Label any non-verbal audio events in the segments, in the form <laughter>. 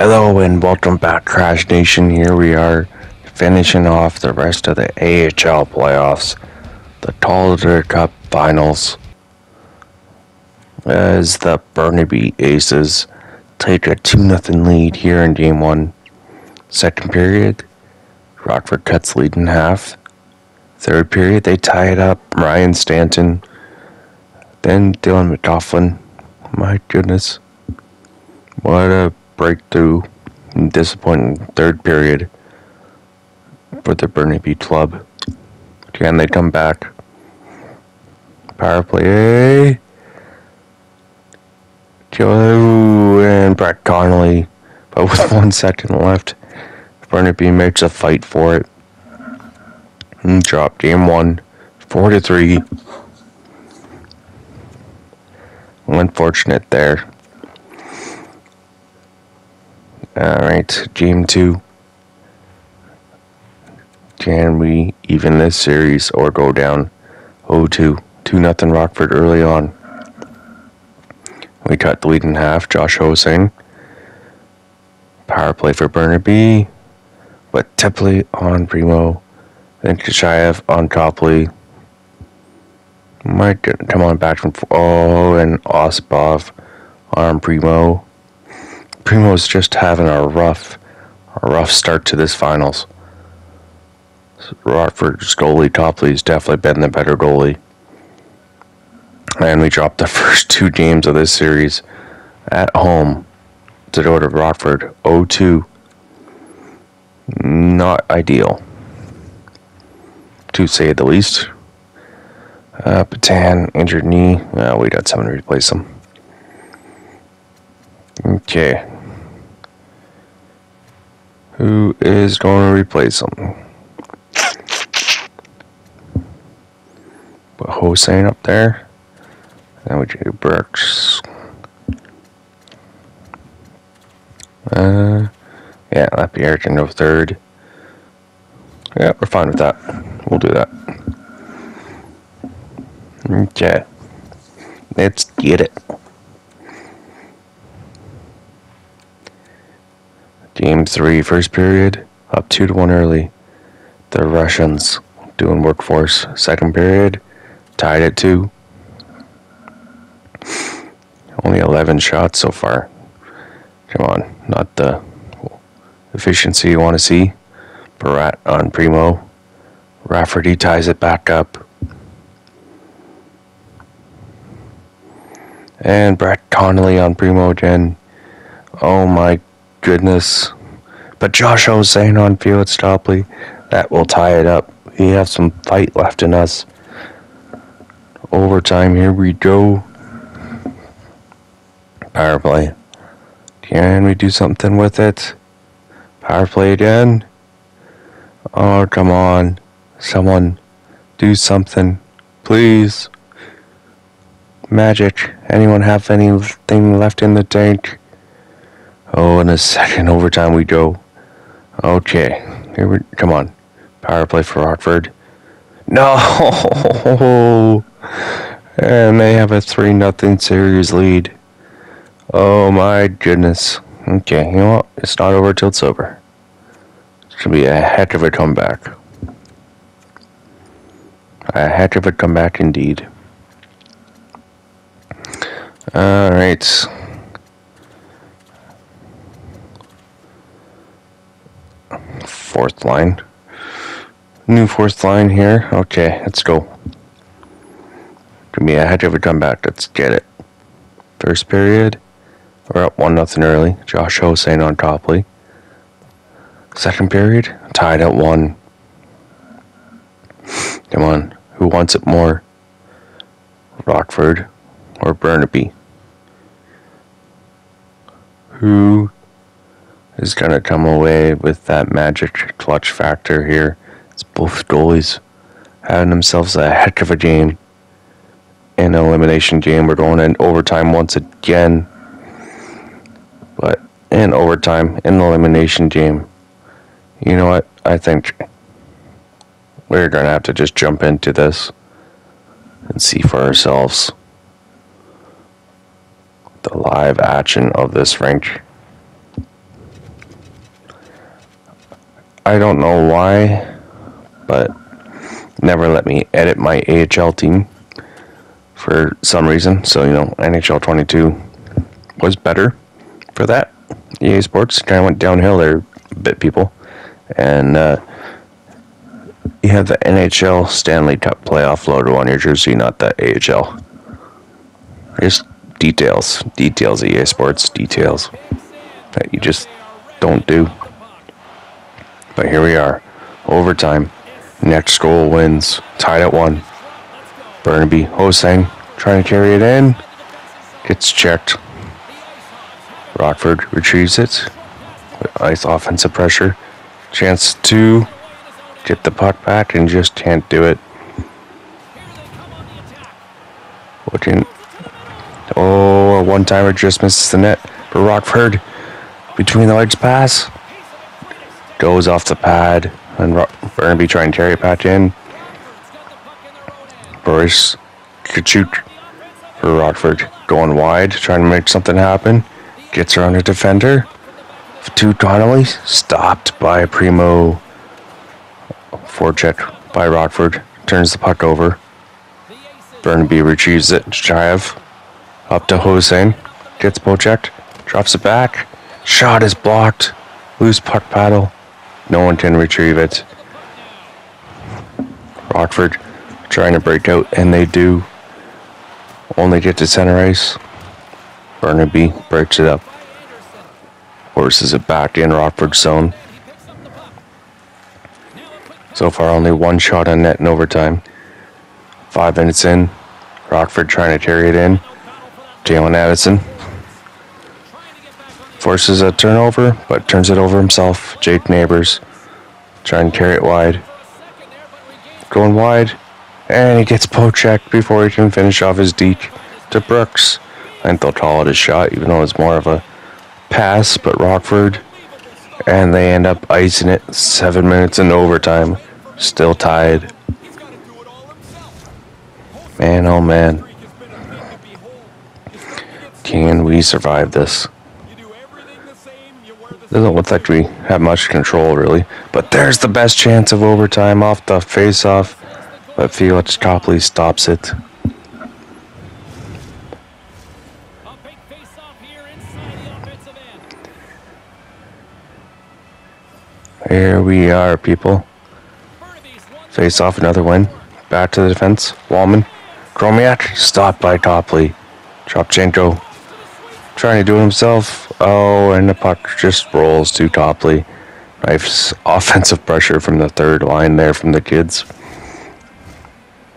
Hello and welcome back, Crash Nation. Here we are finishing off the rest of the AHL playoffs, the Calder Cup finals, as the Burnaby Aces take a 2 0 lead here in game one. Second period, Rockford cuts lead in half. Third period, they tie it up. Ryan Stanton, then Dylan McLaughlin. My goodness. What a breakthrough and disappointing third period for the Burnaby club. Can they come back? Power play. Joe and Brett Connolly, but with one second left, Burnaby makes a fight for it. And drop game one, four to three. Unfortunate there. Uh, Alright, game two. Can we even this series or go down 0-2? 2 nothing Rockford early on. We cut the lead in half. Josh Hosing. Power play for Burnaby. But Tepley on Primo. Then Kashayev on Copley. Might come on back from oh and Osipov on Primo. Primo's just having a rough, a rough start to this finals. Rockford's goalie Copley's definitely been the better goalie. And we dropped the <laughs> first two games of this series at home to go to Rockford 0 2. Not ideal, to say the least. Uh, Patan, injured knee. Uh, we got someone to replace him. Okay. Who is going to replace him? But Hossein up there. Then we do Brooks. Uh, yeah, Lapierre can go third. Yeah, we're fine with that. We'll do that. Okay. Let's get it. Game three, first period, up two to one early. The Russians doing workforce. Second period, tied at two. Only 11 shots so far. Come on, not the efficiency you want to see. Barat on Primo. Rafferty ties it back up. And Brett Connolly on Primo again. Oh my goodness. But Josh Hossein on Felix Copley, that will tie it up. We have some fight left in us. Overtime, here we go. Power play. Can we do something with it? Power play again. Oh, come on. Someone do something. Please. Magic. Anyone have anything left in the tank? Oh, in a second overtime we go. Okay. Here we come on. Power play for Rockford. No. <laughs> And they have a 3 nothing series lead. Oh my goodness. Okay, you know what? It's not over till it's over. It's gonna be a heck of a comeback. A heck of a comeback indeed. Alright. Fourth line. New fourth line here. Okay, let's go. Give me a heck of a comeback. Let's get it. First period. We're up one nothing early. Josh Hossein on Copley. Second period, tied at one. Come on, who wants it more? Rockford or Burnaby? Who is gonna come away with that magic clutch factor here? It's both goalies having themselves a heck of a game. In an elimination game, we're going in overtime once again but in overtime, in elimination game, you know what? I think we're going to have to just jump into this and see for ourselves the live action of this rink. I don't know why, but never let me edit my AHL team for some reason. So, you know, NHL 22 was better for that. EA Sports kind of went downhill there bit, people. And uh, you have the NHL Stanley Cup playoff logo on your jersey, not the AHL. Just details, details EA Sports, details that you just don't do. But here we are, overtime. Next goal wins, tied at one. Burnaby Hosang trying to carry it in, gets checked. Rockford retrieves it with ice offensive pressure. Chance to get the puck back and just can't do it. Looking. Oh, a one timer just misses the net for Rockford. Between the legs pass. Goes off the pad. And Burnaby trying to carry back in. Boris Katchouk for Rockford going wide, trying to make something happen. Gets around a defender. Two Connolly stopped by Primo. Forecheck by Rockford. Turns the puck over. Burnaby retrieves it. Chayev up to Hossein. Gets checked. Drops it back. Shot is blocked. Loose puck paddle. No one can retrieve it. Rockford trying to break out, and they do. Only get to center ice. Burnaby breaks it up. Forces it back in Rockford's zone. So far, only one shot on net in overtime. Five minutes in, Rockford trying to carry it in. Calen Addison forces a turnover, but turns it over himself. Jake Neighbors trying to carry it wide. Going wide, and he gets poke checked before he can finish off his deke to Brooks. I think they'll call it a shot, even though it's more of a pass, but Rockford. And they end up icing it seven minutes in overtime. Still tied. Man, oh man. Can we survive this? Doesn't look like we have much control, really. But there's the best chance of overtime off the face-off. But Felix Copley stops it. Here we are, people. Face off another win. Back to the defense. Wallman. Chromiak. Stopped by Copley. Chopchenko. Trying to do it himself. Oh, and the puck just rolls to Copley. Nice offensive pressure from the third line there from the kids.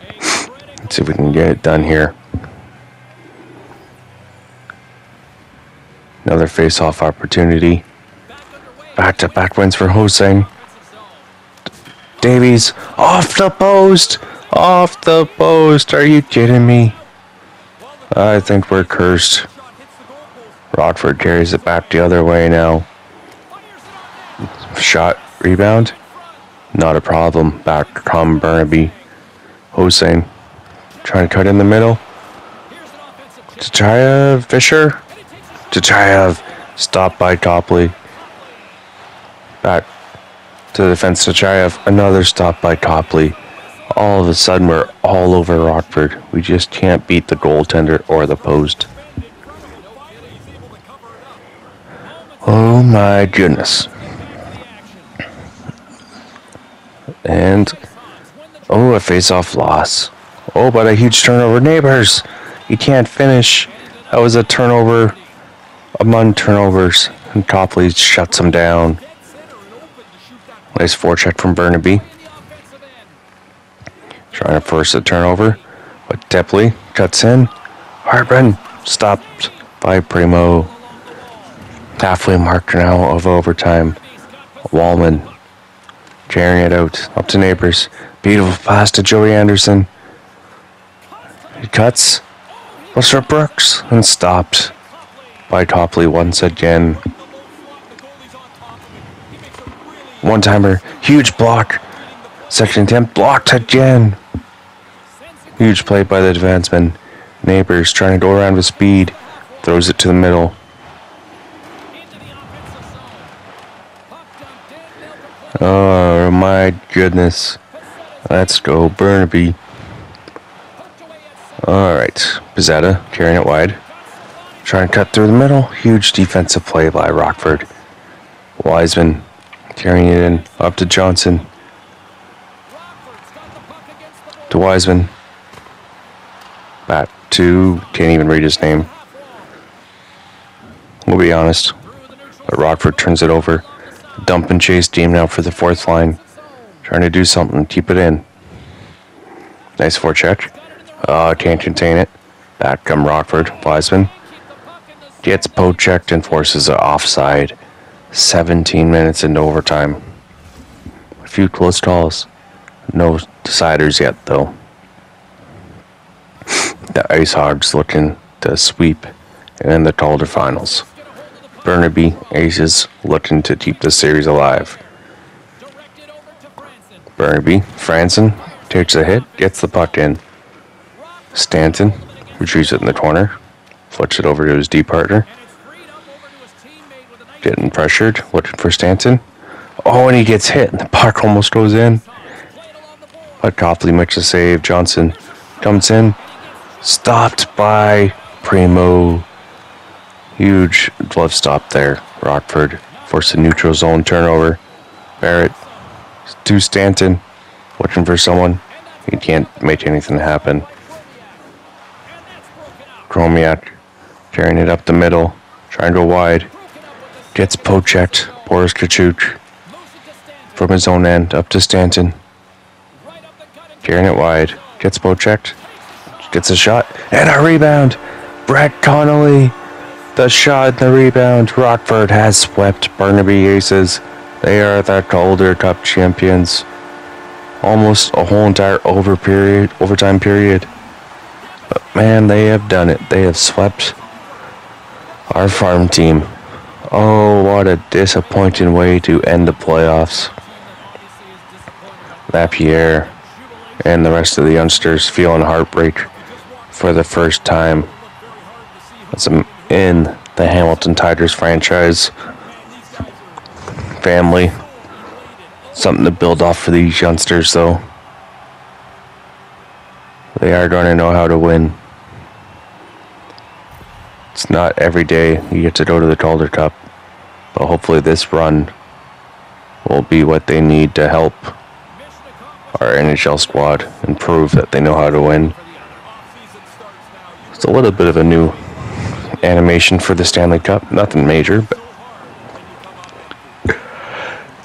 Let's see if we can get it done here. Another face-off opportunity. Back-to-back wins for Hosang. Davies off the post, off the post. Are you kidding me? I think we're cursed. Rockford carries it back the other way now. Shot, rebound. Not a problem. Back come Burnaby. Hossein Trying to cut in the middle. Chachayev, Fisher. Chachayev, stopped by Copley. Back to the defense, Chachayev, another stop by Copley. All of a sudden, we're all over Rockford. We just can't beat the goaltender or the post. Oh my goodness. And, oh, a face-off loss. Oh, but a huge turnover. Neighbors, you can't finish. That was a turnover among turnovers, and Copley shuts him down. Nice forecheck from Burnaby. Trying to force a turnover, but Tepley cuts in. Hartman stopped by Primo. Halfway mark now of overtime. Wallman carrying it out up to Neighbors. Beautiful pass to Joey Anderson. He cuts. For Brooks and stopped by Copley once again. One timer, huge block. Section 10 blocked again. Huge play by the defenseman. Neighbors trying to go around with speed. Throws it to the middle. Oh my goodness. Let's go, Burnaby. Alright, Pizzetta carrying it wide. Trying to cut through the middle. Huge defensive play by Rockford. Wiseman carrying it in up to Johnson. To Wiseman. Back to, can't even read his name. We'll be honest. But Rockford turns it over. Dump and chase team now for the fourth line. Trying to do something, keep it in. Nice forecheck. Uh, can't contain it. Back come Rockford. Wiseman gets poke checked and forces an offside. 17 minutes into overtime. A few close calls. No deciders yet, though. <laughs> The Ice Hogs looking to sweep in the Calder finals. Burnaby Aces looking to keep the series alive. Burnaby, Franson takes a hit, gets the puck in. Stanton retrieves it in the corner, flips it over to his D partner. Getting pressured, looking for Stanton. Oh, and he gets hit, and the puck almost goes in. But Copley makes a save. Johnson comes in, stopped by Primo. Huge glove stop there. Rockford forced a neutral zone turnover. Barrett to Stanton, looking for someone. He can't make anything happen. Chromiak carrying it up the middle, trying to go wide. Gets poke checked. Boris Katchouk from his own end up to Stanton. Carrying it wide. Gets poke checked. Gets a shot. And a rebound. Brett Connolly. The shot and the rebound. Rockford has swept Burnaby Aces. They are the Calder Cup champions. Almost a whole entire over period, overtime period. But man, they have done it. They have swept our farm team. Oh, what a disappointing way to end the playoffs. Lapierre and the rest of the youngsters feeling heartbreak for the first time. It's in the Hamilton Tigers franchise family. Something to build off for these youngsters, though. They are going to know how to win. It's not every day you get to go to the Calder Cup, but hopefully this run will be what they need to help our NHL squad and prove that they know how to win. It's a little bit of a new animation for the Stanley Cup. Nothing major, but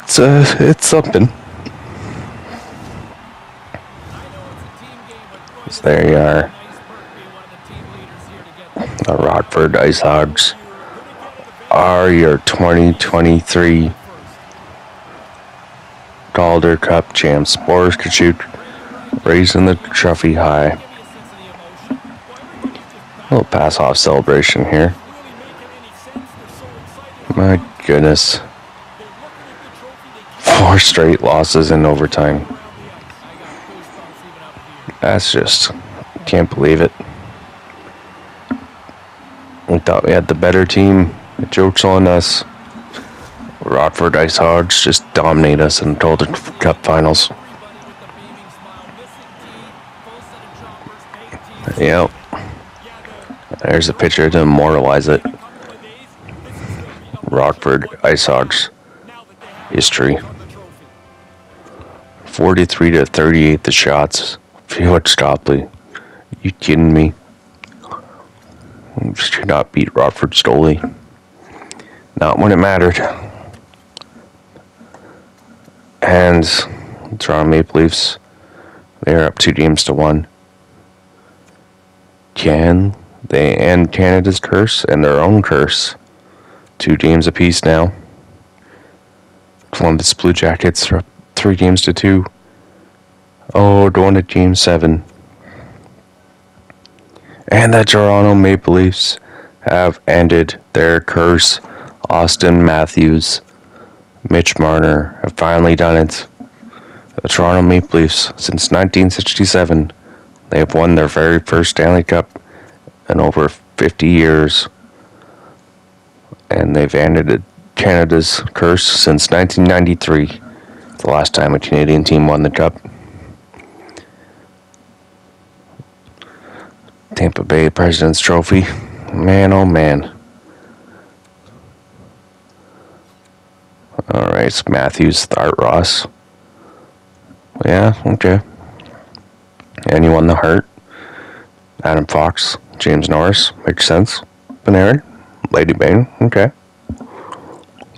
it's uh, it's something. So there you are. The Rockford Ice Hogs are your 2023 Calder Cup champs. Boris Katchouk raising the trophy high. Pass off celebration here. My goodness. Four straight losses in overtime. That's just, can't believe it. We thought we had the better team. The joke's on us. Rockford Ice Hogs just dominate us in the Cup finals. Yep. There's a picture to immortalize it. Rockford Ice Hogs history. 43 to 38 the shots. Felix Copley. You kidding me? Just could not beat Rockford Stoley. Not when it mattered. And Toronto Maple Leafs, they're up two games to one. Can they end Canada's curse and their own curse? Two games apiece now. Columbus Blue Jackets are up three games to two. Oh, going to game seven. And the Toronto Maple Leafs have ended their curse. Auston Matthews, Mitch Marner have finally done it. The Toronto Maple Leafs, since 1967, they have won their very first Stanley Cup in over 50 years. And they've ended Canada's curse since 1993 the last time a Canadian team won the Cup. Tampa Bay President's Trophy. Man, oh man. Alright, so Matthews, Art Ross. Yeah, okay. Won the Hart. Adam Fox, James Norris. Makes sense. Panarin, Lady Byng. Okay.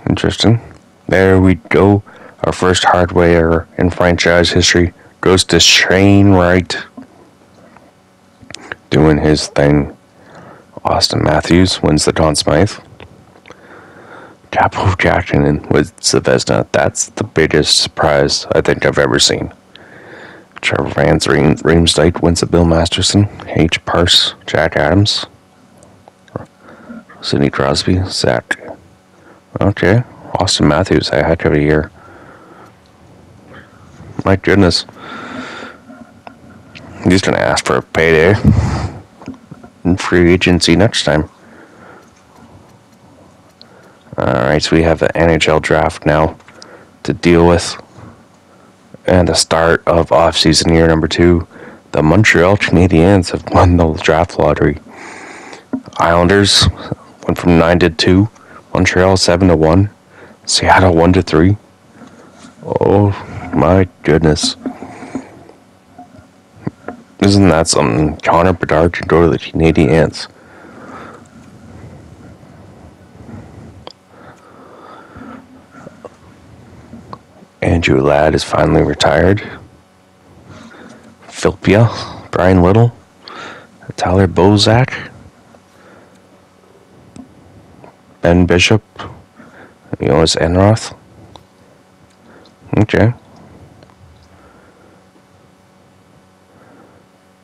Interesting. There we go. Our first hardware in franchise history goes to Shane Wright. Doing his thing. Auston Matthews wins the Conn Smythe. Capo Jackson with the That's the biggest surprise I think I've ever seen. Trevor van Riemsdyk wins the Bill Masterton, H. Parse, Jack Adams. Sidney Crosby, Zach. Okay. Auston Matthews, a heck of a year. My goodness. He's going to ask for a payday in free agency next time. Alright, so we have the NHL draft now to deal with. And the start of off-season year number two. The Montreal Canadiens have won the draft lottery. Islanders went from 9 to 2. Montreal 7 to 1. Seattle 1 to 3. Oh my goodness. Isn't that something? Connor Bedard can go to the Canadiens. Andrew Ladd is finally retired. Philpia, Brian Little, Tyler Bozak, Ben Bishop, Jonas Enroth. Okay.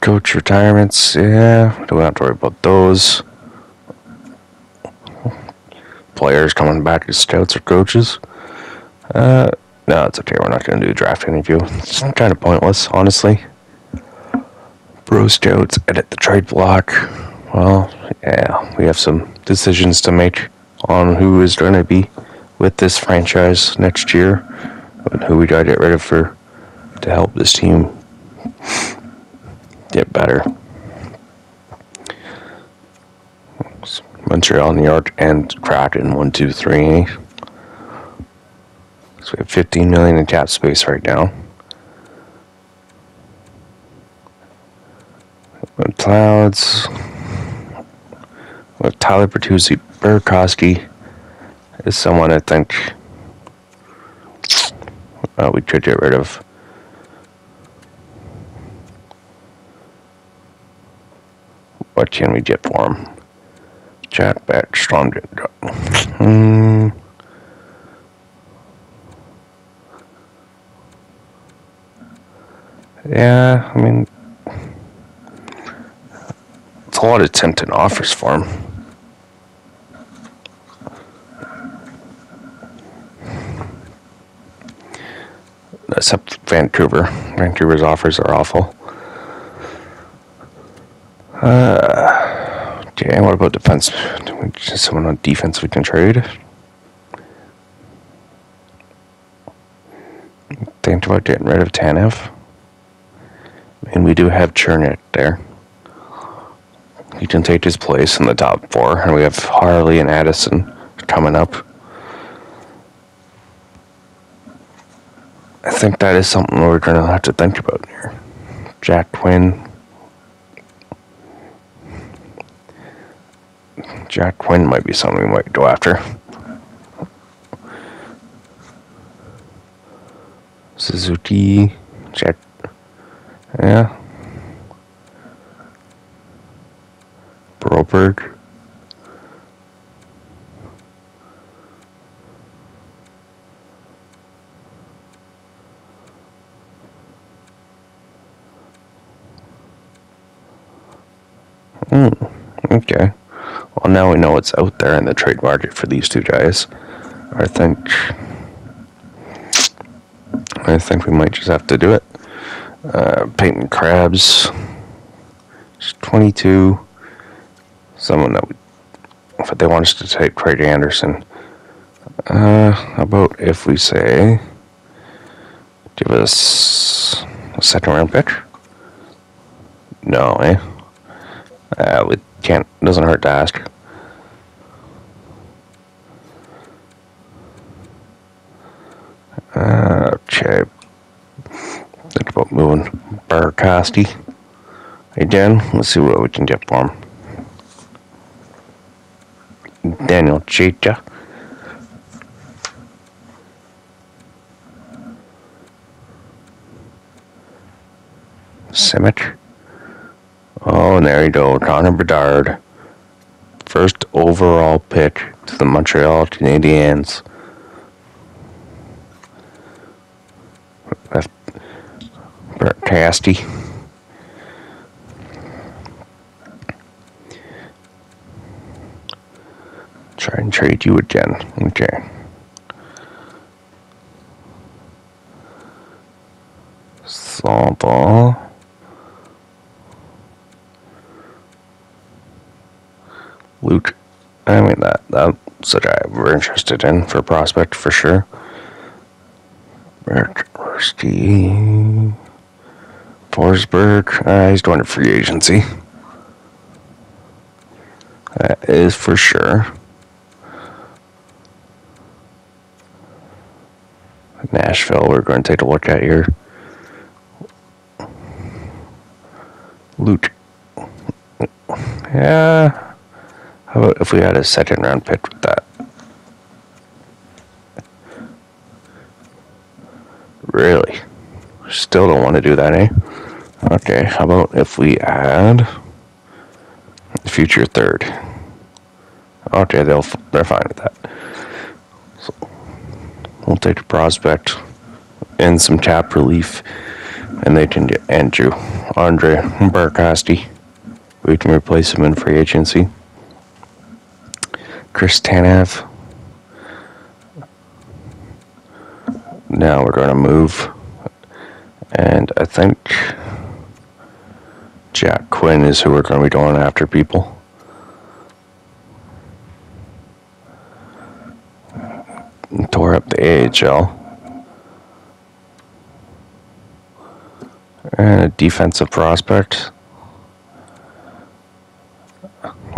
Coach retirements, yeah, don't have to worry about those. Players coming back as scouts or coaches. Uh, no, it's okay. We're not going to do a draft interview. It's kind of pointless, honestly. Bro Scouts, edit the trade block. Well, yeah, we have some decisions to make on who is going to be with this franchise next year and who we got to get rid of for to help this team get better. Montreal, New York, and Kraken. One, two, three. So we have 15 million in cap space right now. With Clouds. With Tyler Bertuzzi, Burakovsky is someone I think uh, we could get rid of. What can we get for him? Jack Backstrom. Hmm. Yeah, I mean, it's a lot of tempting offers for him. Except Vancouver. Vancouver's offers are awful. Uh, okay, what about defense? Someone on defense we can trade? Think about getting rid of Tanev. And we do have Chernik there. He can take his place in the top four. And we have Harley and Addison coming up. I think that is something we're going to have to think about here. Jack Quinn. Jack Quinn might be something we might go after. Suzuki. Jack yeah. Broberg. Hmm. Okay. Well, now we know what's out there in the trade market for these two guys. I think. I think we might just have to do it. Uh, Peyton Krebs, 22. Someone that would, if they want us to take Craig Anderson. Uh, how about if we say Give us a second round pick. No, eh? Uh, we can't. Doesn't hurt to ask. Uh, okay. Think about moving Burakovsky again. Let's see what we can get for him. Daniel Chicha. Simic. Oh, and there you go. Connor Bedard. First overall pick to the Montreal Canadiens. Left Casty. Try and trade you again. Okay. Sample. Luke. I mean that that's a guy we're interested in for prospect for sure. Rusty Forsberg. Uh, he's going to free agency. That is for sure. Nashville, we're going to take a look at here. Luke. Yeah. How about if we had a second round pick with that? Really? Still don't want to do that, eh? Okay, how about if we add future third? Okay, they'll they're fine with that. So we'll take a prospect and some cap relief, and they can get Andrew Andre Burakovsky. We can replace him in free agency. Chris Tanev. Now we're going to move, and I think Jack Quinn is who we're going to be going after, people. Tore up the AHL. And a defensive prospect.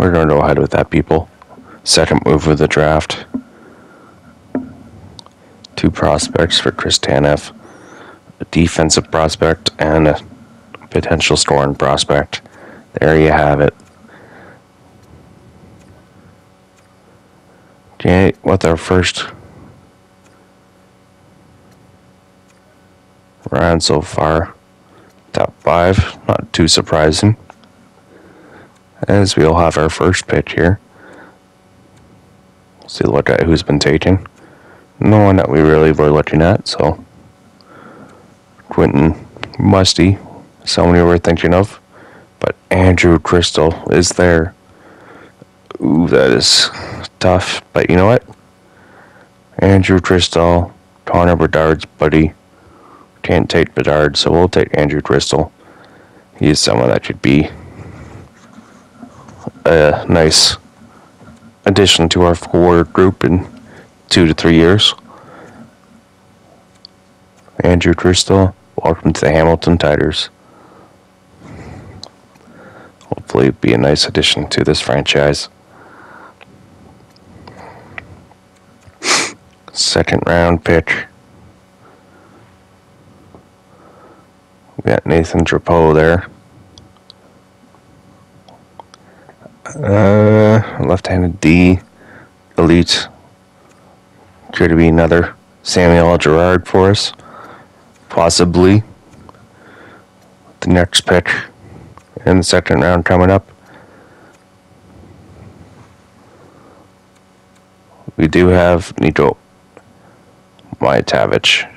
We're going to go ahead with that, people. Second move of the draft. Two prospects for Chris Tanev. A defensive prospect and a potential store scoring prospect. There you have it. Okay, with our first round so far, top five, not too surprising. As we'll have our first pitch here. See, look at who's been taken. No one that we really were looking at, so Quentin Musty, someone we were thinking of, but Andrew Cristall is there. Ooh, that is tough, but you know what? Andrew Cristall, Connor Bedard's buddy. Can't take Bedard, so we'll take Andrew Cristall. He's someone that should be a nice addition to our forward group in two to three years. Andrew Cristall, welcome to the Hamilton Tigers. Hopefully, be a nice addition to this franchise. Second round pick. We got Nathan Drapeau there. Uh, left-handed D, elite. Could be another Samuel Girard for us, possibly. The next pick in the second round coming up. We do have Nico Myatovic,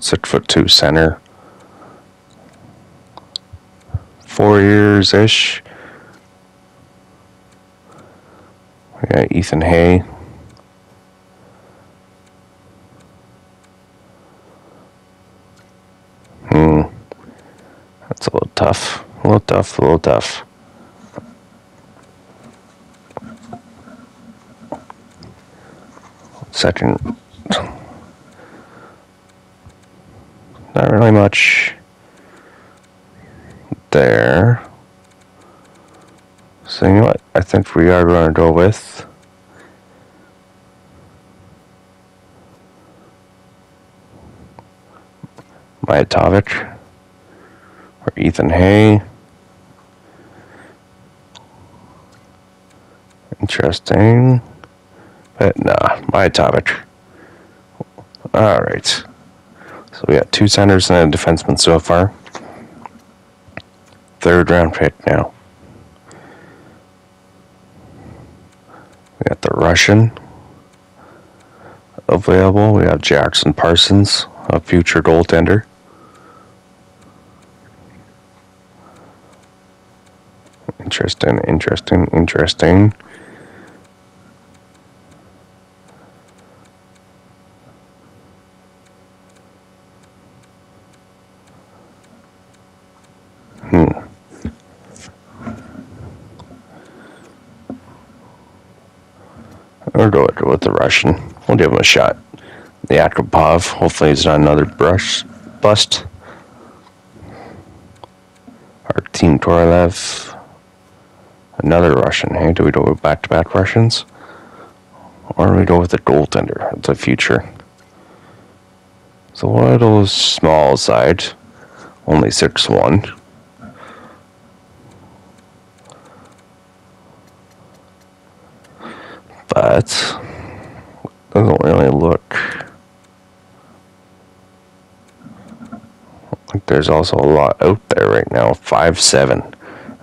six foot two center, four years ish. We got Ethan Hay. Hmm. That's a little tough. A little tough, a little tough. Second. not really much there. So you know what? I think we are going to go with Myatovic or Ethan Hay. Interesting. But nah, Myatovic. Alright. So we got two centers and a defenseman so far. Third round pick now. We got the Russian available. We have Jackson Parsons, a future goaltender. Interesting, interesting, interesting. Hmm. Or go with the Russian. We'll give him a shot. The Akropov. Hopefully, he's not another brush bust. Our team Korolev. Another Russian. Hey, do we go with back to back Russians? Or do we go with the goaltender? It's a future. So, little small side. Only 6 1. But doesn't really look like there's also a lot out there right now. Five seven.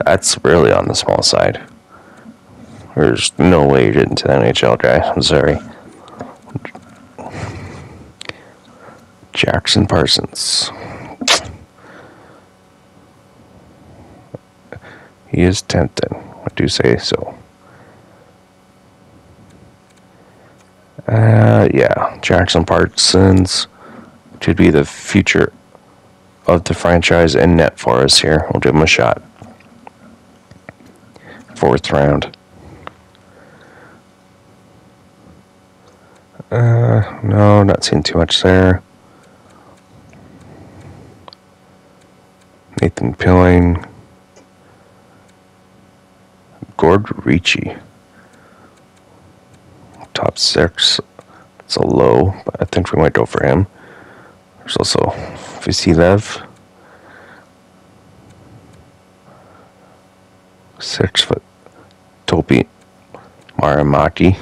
That's really on the small side. There's no way you're getting to the NHL guy. I'm sorry. Jackson Parsons. He is tempting. I do you say so. Uh, yeah, Jackson Parsons to be the future of the franchise and net for us here. We'll give him a shot. Fourth round. Uh, no, not seeing too much there. Nathan Pilling. Gord Ricci top six. It's a low, but I think we might go for him. There's also Vasilev. Six foot Topi Marimaki.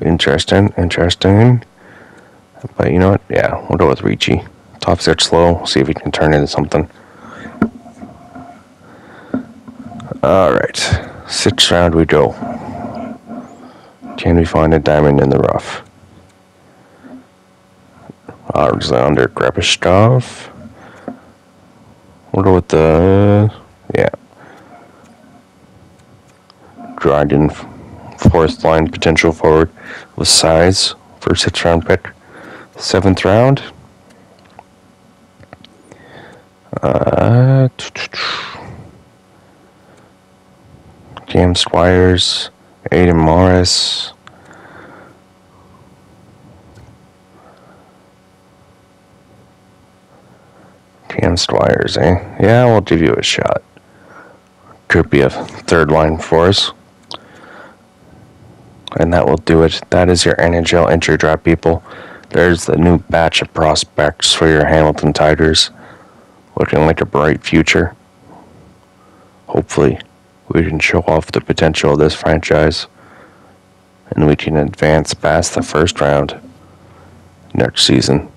Interesting, interesting. But you know what? Yeah, we'll go with Ricci. Top six slow. see if he can turn into something. All right, sixth round we go. Can we find a diamond in the rough? Alexander Grabashkov. We'll the yeah. Dragon fourth line potential forward with size for sixth round pick. Seventh round. Uh, James Squires, Aidan Morris. Cam Squires, eh? Yeah, we'll give you a shot. Could be a third line for us. And that will do it. That is your NHL entry draft, people. There's the new batch of prospects for your Hamilton Tigers. Looking like a bright future. Hopefully we can show off the potential of this franchise and we can advance past the first round next season.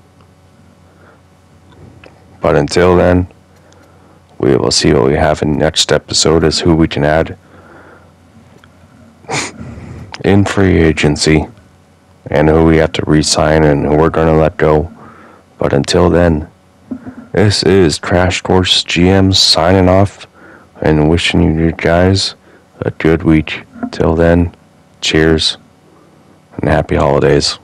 But until then, we will see what we have in next episode as who we can add <laughs> in free agency and who we have to re-sign and who we're going to let go. But until then, this is Crash Course GM signing off and wishing you guys a good week. Till then, cheers and happy holidays.